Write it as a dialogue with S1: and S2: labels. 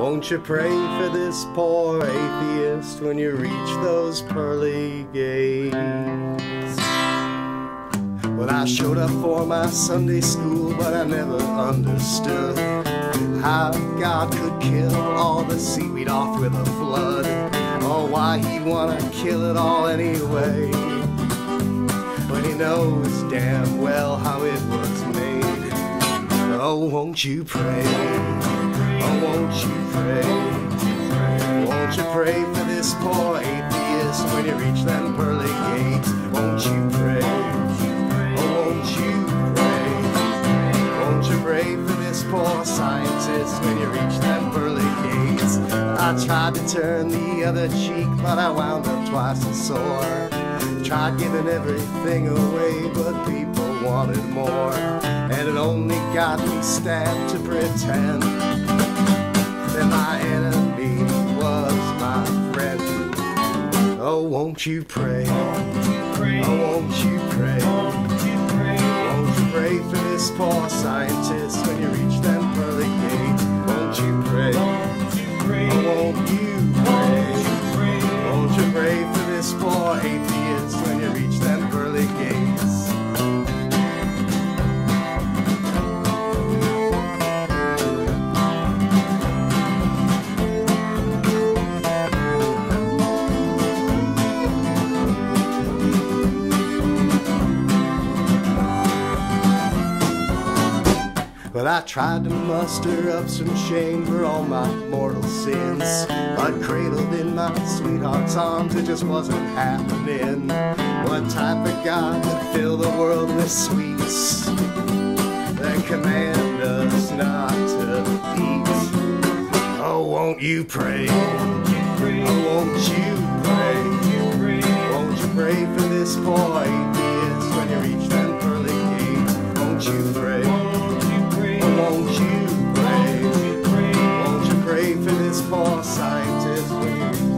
S1: Won't you pray for this poor atheist when you reach those pearly gates? Well, I showed up for my Sunday school, but I never understood how God could kill all the seaweed off with a flood, or why he'd wanna kill it all anyway. But he knows damn well how it was made. Oh, won't you pray? Oh, won't you pray? Won't you pray for this poor atheist when you reach them pearly gates? Won't you pray? Oh, won't you pray? Won't you pray for this poor scientist when you reach them pearly gates? I tried to turn the other cheek, but I wound up twice as sore. Tried giving everything away, but people wanted more. And it only got me stabbed to pretend that my enemy was my friend. Oh, won't you pray? Oh, won't you pray? Oh, oh, won't you pray for this poor scientist when you reach them But I tried to muster up some shame for all my mortal sins. But cradled in my sweetheart's arms, it just wasn't happening. What type of God would fill the world with sweets that command us not to eat? Oh, won't you pray? Oh, won't you pray? Won't you pray for this poor for scientists. you